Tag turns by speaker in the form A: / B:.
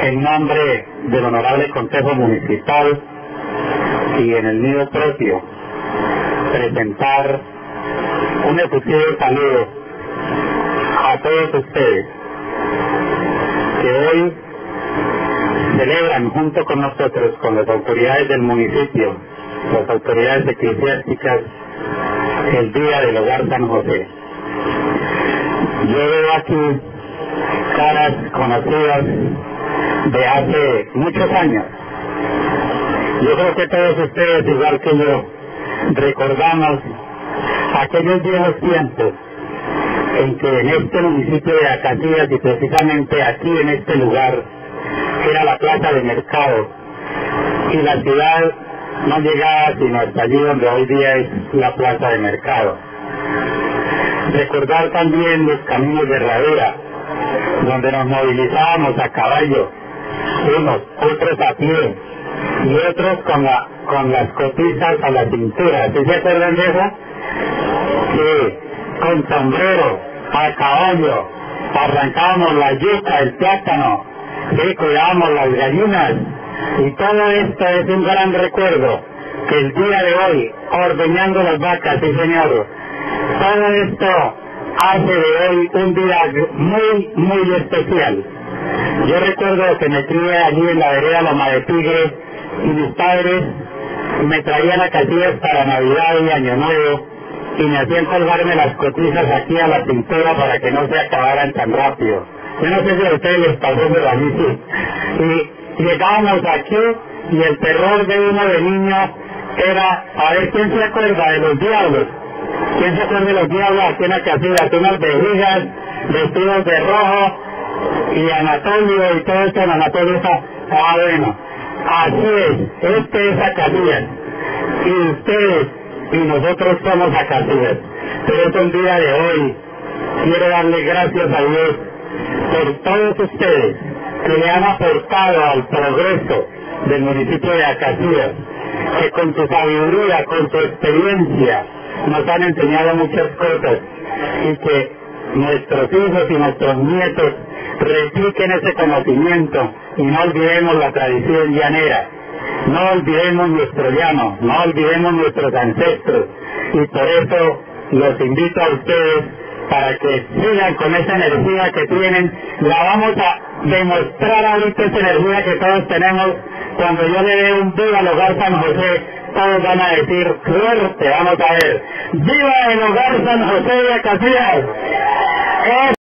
A: en nombre del Honorable Consejo Municipal y en el mío propio, presentar un efusivo saludo a todos ustedes que hoy celebran junto con nosotros, con las autoridades del municipio, las autoridades eclesiásticas, el Día del Hogar San José. Yo veo aquí caras conocidas de hace muchos años. Yo creo que todos ustedes, igual que yo, recordamos aquellos viejos tiempos en que en este municipio de Acacias y precisamente aquí en este lugar era la plaza de mercado y la ciudad no llegaba sino hasta allí donde hoy día es la plaza de mercado. Recordar también los caminos de herradura, donde nos movilizábamos a caballo, unos, otros a pie, y otros con, la, con las cotizas a la cintura. ¿Sí se acuerdan de eso? Sí, con sombrero, a caballo, arrancábamos la yuca, el plátano, sí, cuidábamos las gallinas, y todo esto es un gran recuerdo que el día de hoy, ordeñando las vacas, sí señor, todo esto hace de hoy un día muy, muy especial. Yo recuerdo que me crié allí en la vereda Loma de Tigre y mis padres me traían a casillas para Navidad y Año Nuevo y me hacían colgarme las cotizas aquí a la cintura para que no se acabaran tan rápido. Yo no sé si a ustedes les pasó, pero a mí. Y llegábamos aquí y el terror de uno de niño era a ver quién se acuerda de los diablos. ¿Quién se acuerda los diablos aquí en la casilla? Unas vejigas, vestidos de rojo y Anatolio y todo esto en Anatolio está, ah bueno, así es, este es Acacias y ustedes y nosotros somos Acacias. Pero es un día de hoy, quiero darle gracias a Dios por todos ustedes que le han aportado al progreso del municipio de Acacias, que con su sabiduría, con su experiencia, nos han enseñado muchas cosas y que nuestros hijos y nuestros nietos repliquen ese conocimiento y no olvidemos la tradición llanera, no olvidemos nuestro llano, no olvidemos nuestros ancestros. Y por eso los invito a ustedes para que sigan con esa energía que tienen, la vamos a demostrar ahorita esa energía que todos tenemos. Cuando yo le dé un viva al hogar San José, todos van a decir suerte, vamos a ver. ¡Viva el hogar San José de Casillas!